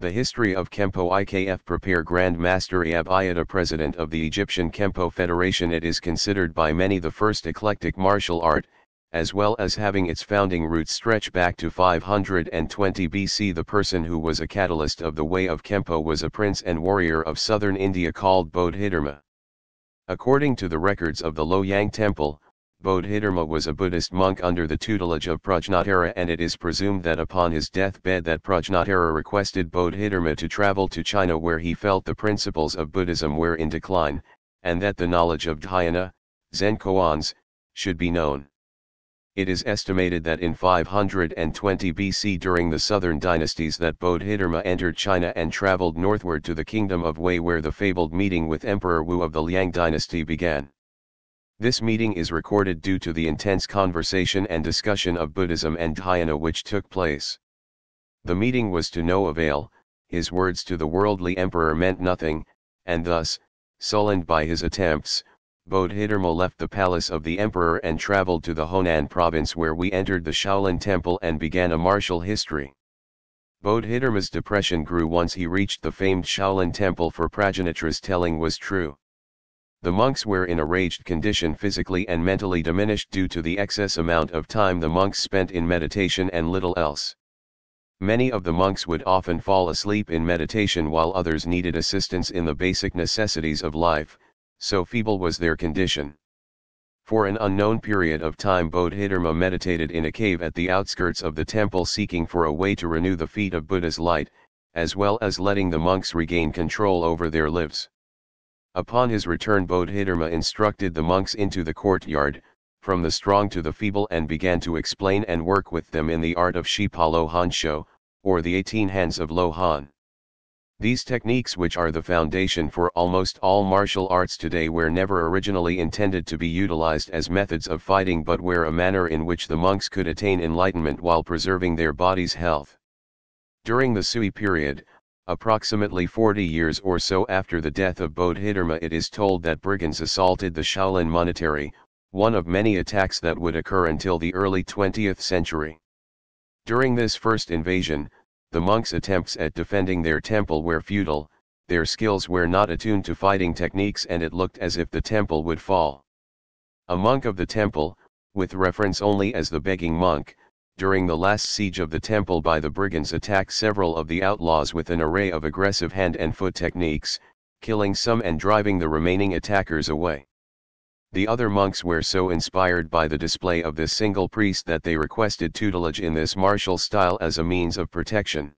The history of Kempo IKF Prepare Grand Master Ihab Eyada President of the Egyptian Kempo Federation It is considered by many the first eclectic martial art, as well as having its founding roots stretch back to 520 BC. The person who was a catalyst of the way of Kempo was a prince and warrior of southern India called Bodhidharma. According to the records of the Loyang Temple, Bodhidharma was a Buddhist monk under the tutelage of Prajnatara and it is presumed that upon his deathbed that Prajnatara requested Bodhidharma to travel to China where he felt the principles of Buddhism were in decline, and that the knowledge of dhyana, Zen koans, should be known. It is estimated that in 520 BC during the southern dynasties that Bodhidharma entered China and traveled northward to the kingdom of Wei where the fabled meeting with Emperor Wu of the Liang dynasty began. This meeting is recorded due to the intense conversation and discussion of Buddhism and dhyana which took place. The meeting was to no avail, his words to the worldly emperor meant nothing, and thus, sullened by his attempts, Bodhidharma left the palace of the emperor and traveled to the Honan province where we entered the Shaolin temple and began a martial history. Bodhidharma's depression grew once he reached the famed Shaolin temple for Prajnatara's telling was true. The monks were in a raged condition physically and mentally diminished due to the excess amount of time the monks spent in meditation and little else. Many of the monks would often fall asleep in meditation while others needed assistance in the basic necessities of life, so feeble was their condition. For an unknown period of time Bodhidharma meditated in a cave at the outskirts of the temple seeking for a way to renew the feet of Buddha's light, as well as letting the monks regain control over their lives. Upon his return Bodhidharma instructed the monks into the courtyard, from the strong to the feeble and began to explain and work with them in the art of Shih Pa Lo Han Sho, or the 18 hands of Lohan. These techniques which are the foundation for almost all martial arts today were never originally intended to be utilized as methods of fighting but were a manner in which the monks could attain enlightenment while preserving their body's health. During the Sui period, approximately 40 years or so after the death of Bodhidharma it is told that brigands assaulted the Shaolin monastery, one of many attacks that would occur until the early 20th century. During this first invasion, the monks' attempts at defending their temple were futile, their skills were not attuned to fighting techniques and it looked as if the temple would fall. A monk of the temple, with reference only as the begging monk, during the last siege of the temple by the brigands attacked several of the outlaws with an array of aggressive hand and foot techniques, killing some and driving the remaining attackers away. The other monks were so inspired by the display of this single priest that they requested tutelage in this martial style as a means of protection.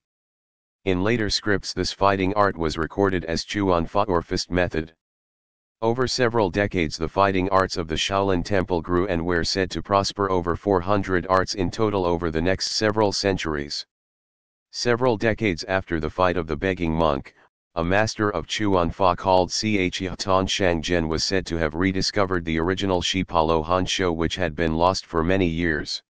In later scripts this fighting art was recorded as Chuan Fa or fist method. Over several decades the fighting arts of the Shaolin Temple grew and were said to prosper over 400 arts in total over the next several centuries. Several decades after the fight of the begging monk, a master of Chuan Fa called Chihtan Shangzhen was said to have rediscovered the original Shih Pa Lo Han Sho which had been lost for many years.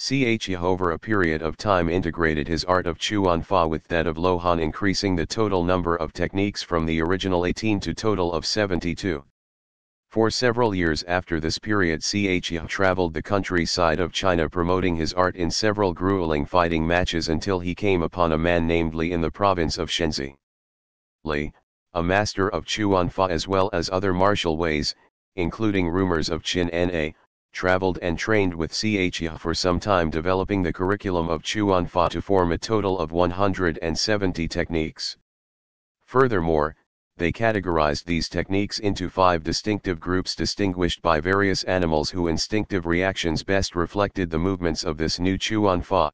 Chi over a period of time integrated his art of Chuan Fa with that of Lohan increasing the total number of techniques from the original 18 to total of 72. For several years after this period Chi traveled the countryside of China promoting his art in several grueling fighting matches until he came upon a man named Li in the province of Shenzi. Li, a master of Chuan Fa as well as other martial ways, including rumors of Chin Na, traveled and trained with Chia for some time developing the curriculum of Chuan Fa to form a total of 170 techniques. Furthermore, they categorized these techniques into five distinctive groups distinguished by various animals whose instinctive reactions best reflected the movements of this new Chuan Fa.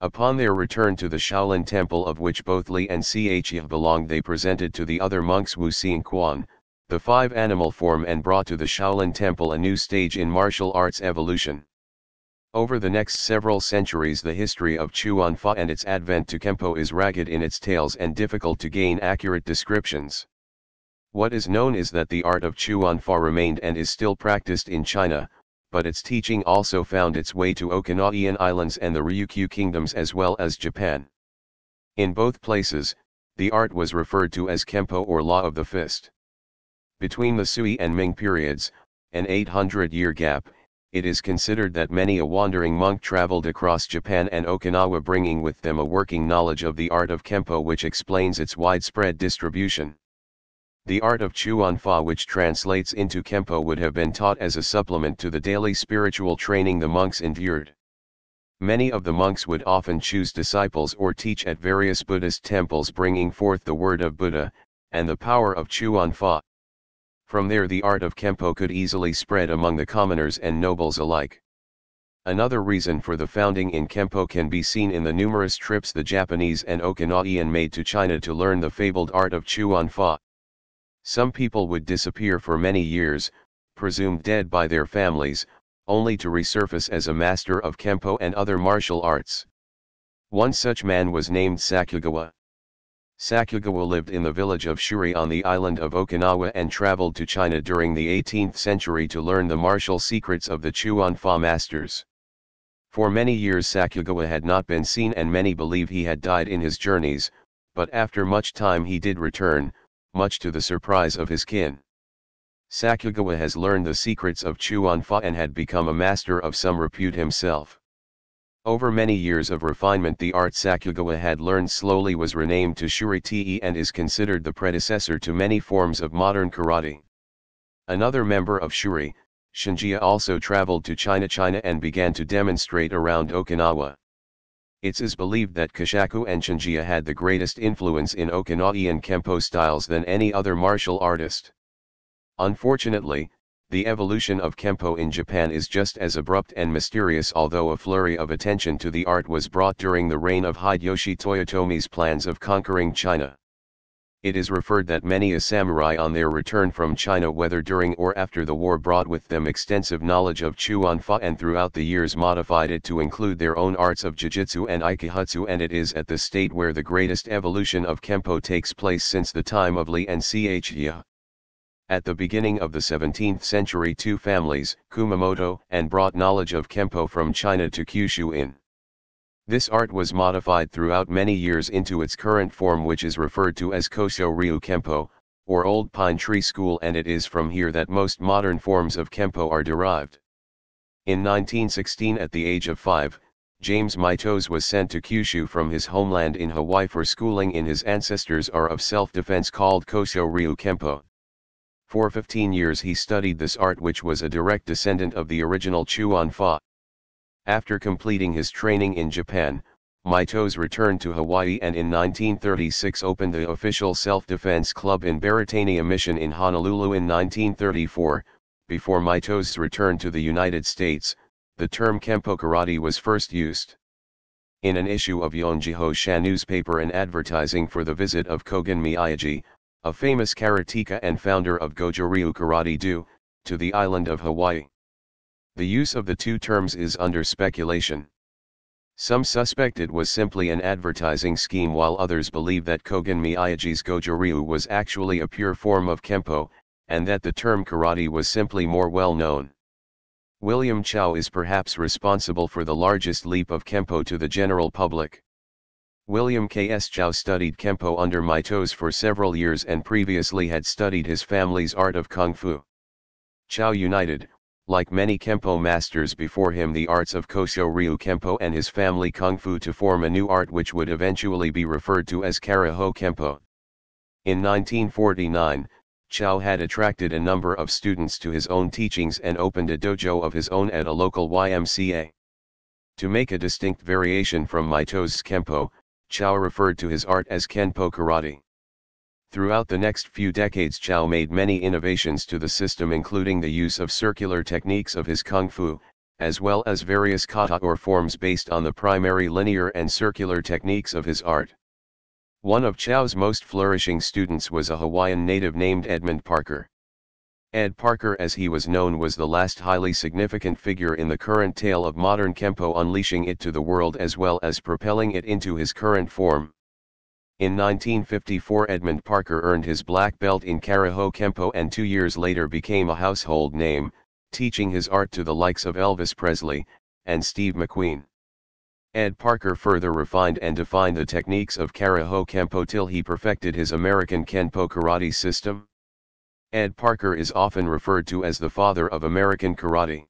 Upon their return to the Shaolin temple of which both Li and Chia belonged they presented to the other monks Wu Xing Quan, the five animal form and brought to the Shaolin temple a new stage in martial arts evolution. Over the next several centuries the history of Chuan Fa and its advent to Kempo is ragged in its tales and difficult to gain accurate descriptions. What is known is that the art of Chuan Fa remained and is still practiced in China, but its teaching also found its way to Okinawan Islands and the Ryukyu kingdoms as well as Japan. In both places, the art was referred to as Kempo or Law of the Fist. Between the Sui and Ming periods, an 800-year gap, it is considered that many a wandering monk traveled across Japan and Okinawa bringing with them a working knowledge of the art of Kempo which explains its widespread distribution. The art of Chuan Fa which translates into Kempo would have been taught as a supplement to the daily spiritual training the monks endured. Many of the monks would often choose disciples or teach at various Buddhist temples bringing forth the word of Buddha, and the power of Chuan Fa. From there the art of Kempo could easily spread among the commoners and nobles alike. Another reason for the founding in Kempo can be seen in the numerous trips the Japanese and Okinawan made to China to learn the fabled art of Chuan Fa. Some people would disappear for many years, presumed dead by their families, only to resurface as a master of Kempo and other martial arts. One such man was named Sakugawa. Sakugawa lived in the village of Shuri on the island of Okinawa and traveled to China during the 18th century to learn the martial secrets of the Chuan Fa masters. For many years Sakugawa had not been seen and many believe he had died in his journeys, but after much time he did return, much to the surprise of his kin. Sakugawa has learned the secrets of Chuan Fa and had become a master of some repute himself. Over many years of refinement the art Sakugawa had learned slowly was renamed to Shuri-te and is considered the predecessor to many forms of modern karate. Another member of Shuri, Shionja also traveled to China China and began to demonstrate around Okinawa. It is believed that Kashaku and Shionja had the greatest influence in Okinawan Kempo styles than any other martial artist. Unfortunately, the evolution of Kempo in Japan is just as abrupt and mysterious although a flurry of attention to the art was brought during the reign of Hideyoshi Toyotomi's plans of conquering China. It is referred that many a samurai on their return from China whether during or after the war brought with them extensive knowledge of Chuan Fa and throughout the years modified it to include their own arts of Jiu-Jitsu and Aikijutsu and it is at the state where the greatest evolution of Kempo takes place since the time of Li and Chya. At the beginning of the 17th century two families, Kumamoto and brought knowledge of Kempo from China to Kyushu in. This art was modified throughout many years into its current form which is referred to as Kosho Ryu Kempo, or Old Pine Tree School and it is from here that most modern forms of Kempo are derived. In 1916 at the age of five, James Mitose was sent to Kyushu from his homeland in Hawaii for schooling in his ancestors' are of self-defense called Kosho Ryu Kempo. For 15 years he studied this art which was a direct descendant of the original Chuan Fa. After completing his training in Japan, Mitose returned to Hawaii and in 1936 opened the official self-defense club in Beretania Mission in Honolulu in 1934. Before Mitose' return to the United States, the term Kempo Karate was first used. In an issue of Yonjiho Sha newspaper and advertising for the visit of Kogen Miyagi, a famous karateka and founder of Goju-Ryu Karate Do, to the island of Hawaii. The use of the two terms is under speculation. Some suspect it was simply an advertising scheme while others believe that Kogen Miyagi's Goju-Ryu was actually a pure form of Kempo, and that the term karate was simply more well known. William Chow is perhaps responsible for the largest leap of Kempo to the general public. William K. S. Chow studied Kempo under Mitose for several years and previously had studied his family's art of Kung Fu. Chow united, like many Kempo masters before him the arts of Kosho Ryu Kempo and his family Kung Fu to form a new art which would eventually be referred to as Karaho Kempo. In 1949, Chow had attracted a number of students to his own teachings and opened a dojo of his own at a local YMCA. To make a distinct variation from Mitose Kempo, Chow referred to his art as Kenpo Karate. Throughout the next few decades Chow made many innovations to the system including the use of circular techniques of his Kung Fu, as well as various kata or forms based on the primary linear and circular techniques of his art. One of Chow's most flourishing students was a Hawaiian native named Edmund Parker. Ed Parker as he was known was the last highly significant figure in the current tale of modern Kempo unleashing it to the world as well as propelling it into his current form. In 1954 Edmund Parker earned his black belt in Karaho Kempo and two years later became a household name, teaching his art to the likes of Elvis Presley, and Steve McQueen. Ed Parker further refined and defined the techniques of Karaho Kempo till he perfected his American Kenpo karate system. Ed Parker is often referred to as the father of American karate.